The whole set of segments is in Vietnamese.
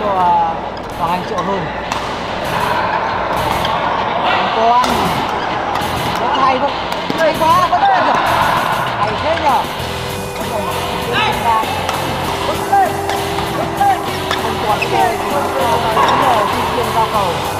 cho à, khoảng hàng triệu hơn còn vẫn hay vẫn hay quá, vẫn lên được. Hay thế nhở vẫn lên. Vẫn lên. Còn xe thì vẫn vào cầu.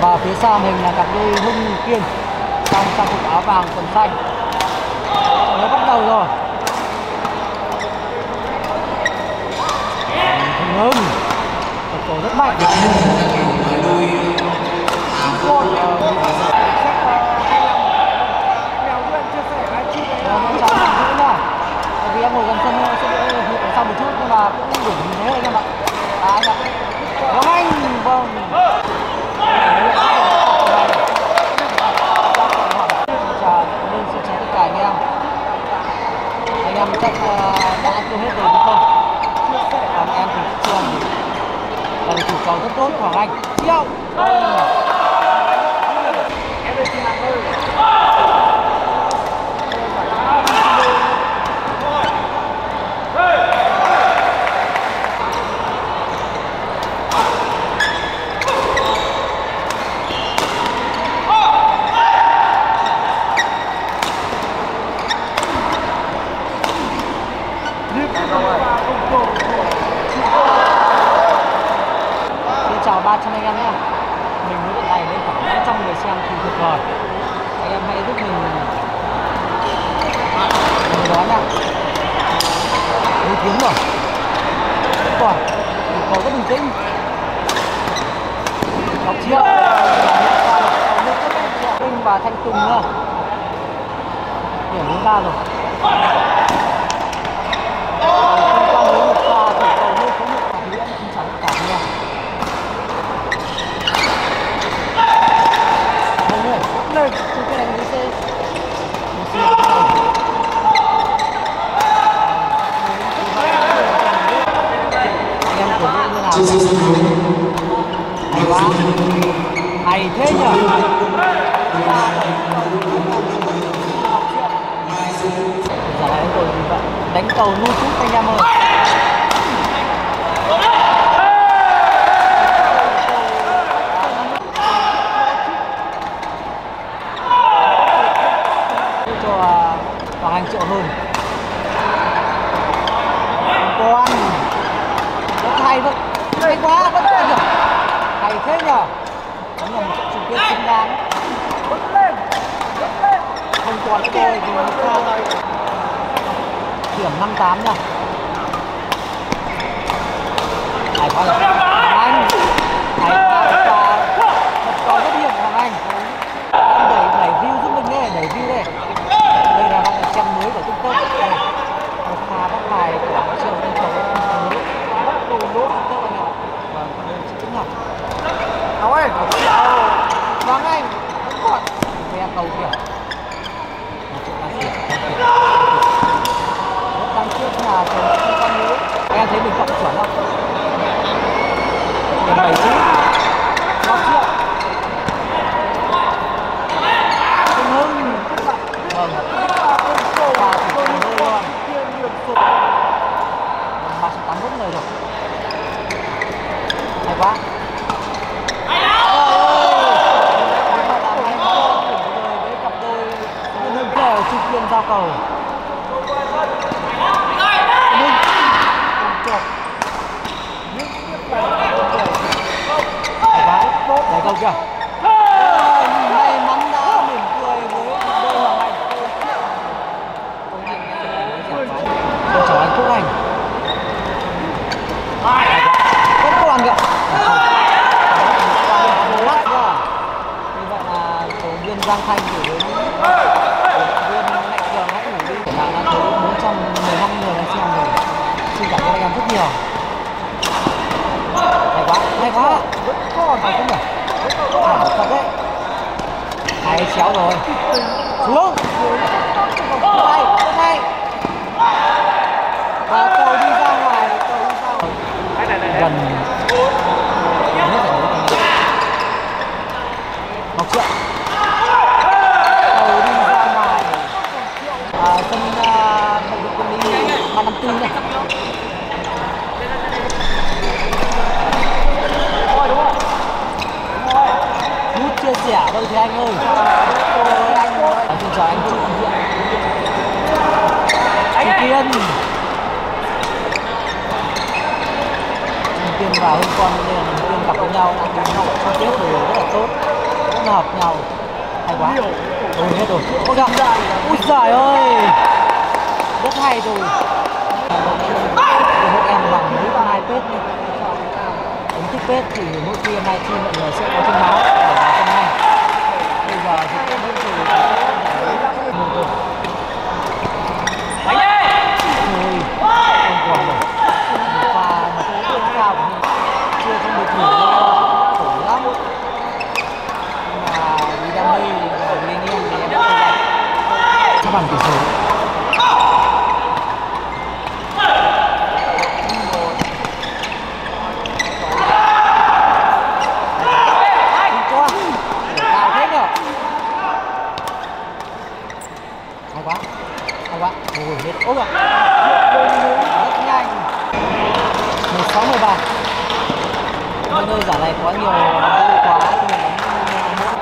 và phía xa mình là cặp đôi Hưng Kiên trong trang phục áo vàng quần xanh. Nó bắt đầu rồi. Hưng Hưng cầu rất mạnh. Ờ, tốt Hoàng Anh. Siêu. Ờ. Vinh Ngọc Triệu Vinh và Thanh Tùng nữa Điểm thứ ba rồi. hay thế nhở? giải tôi như vậy đánh cầu ngu chút anh em ơi khoảng hàng triệu hơn con rất hay vẫn hay quá vẫn nhở? Đúng là một trực tiếp xứng đáng. Không còn cái này thì một sao Điểm 58 nhở? Hải Phòng quá Trung Kiên giao cầu Minh Chọc Những chiếc bóng Đá rất tốt, đẩy cầu viên Giang Thanh gửi đến. Viên Mạnh Cường hãy ngủ đi. Của bạn đã tới 415 người đang xem rồi. Xin cảm ơn anh em rất nhiều. Hay quá hay quá. Vẫn còn phải không nhỉ? À, thật đấy. Hay chéo rồi. Xuống. Hai hợp nhau. Hay quá. Ôi hết rồi. Ôi gặp ui giời ơi. Rất hay rồi. Một em bằng mũi hai pết nha ấn tích pết thì mỗi khi em live stream mọi người sẽ có thông báo để vào trong ngay. Bây giờ thì cũng vẫn từ một rồi Đánh đi! Ôi, không còn rồi một pha mà tôi cũng cao của mình chưa không được ngủ khổ lắm nhưng mà vì đam mê và vì anh em thì em đã cố gắng chấp bằng tỷ số Không qua. Để cao thế nhở hay quá hay quá ôi hết ôi rồi rất nhanh 16 13 Mọi nơi giải này có nhiều đôi quá thì mình đánh mỗi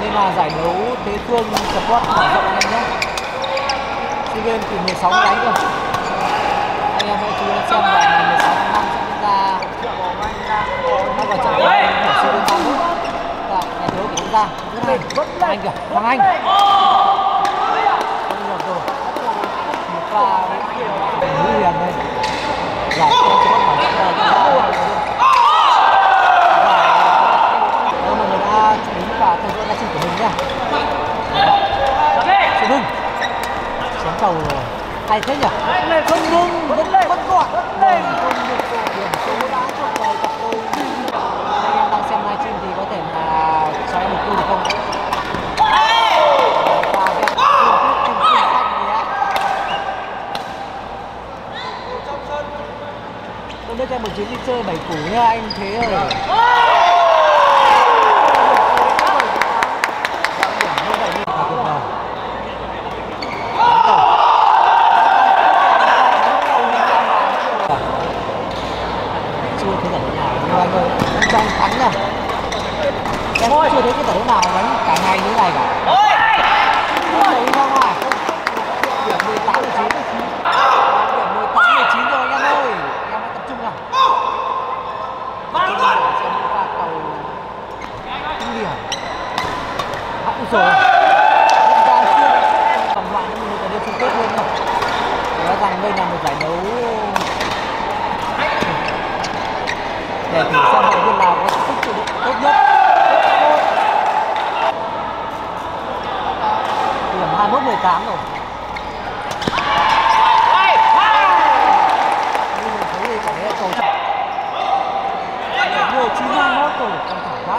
nên là giải đấu thế phương support mở rộng anh em nhé SEA Games từ 16 mới đánh cơ. Anh em hãy chú ý xem vào ngày 16 tháng 5 chúng ta đang vào trận đấu của SEA Games 31 và ngày đấu của chúng ta. Rất hay anh kìa, Hoàng Anh. Không được rồi. Một pha nguy hiểm đây giải cho support mở rộng ra chúng ta Cảm ơn mọi người đã chú ý và theo dõi livestream của mình nha. Xuân Hưng chém cầu rồi hay thế nhỉ? Xuân Hưng vẫn vẫn còn lên không được điểm số đã thuộc về cặp đôi. Anh em đang xem livestream thì có thể là cho em một câu được không? Tôi cho em một chuyến đi chơi bảy củ nha anh thế ơi. như vậy đi là tuyệt vời chưa thấy giải đấu nào nhưng anh ơi anh cho anh thắng nha em cũng chưa thấy cái giải đấu nào đánh cả ngày như này cả không thấy ra ngoài điểm 18 19 điểm 18 19 rồi anh em ơi anh em hãy tập trung nào xem những pha cầu kinh điểm Ôi rồi Rất ra xuyên Vòng loại nhưng mình đến chung kết luôn nha Nói rằng đây là một giải đấu Để thử xem đội viên nào có sức chịu đựng tốt nhất Điểm 21-18 rồi Nhưng mình thấy thì cảm rồi, căng thẳng quá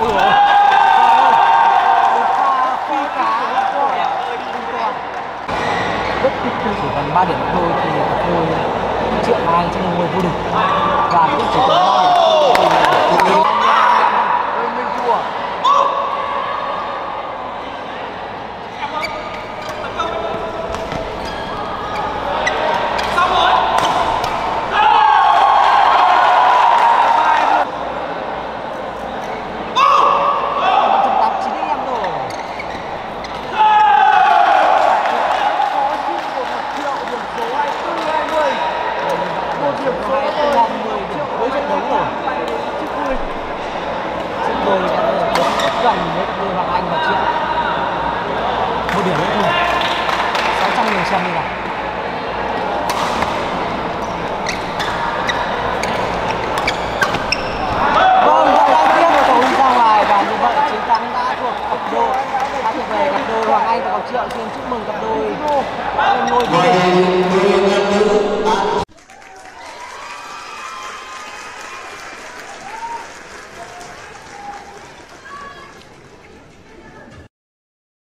Ôi dồi ôi. Rất thích khi chỉ cần 3 điểm thôi thì cặp triệu hai trong người vô địch và cũng chỉ cần 3 điểm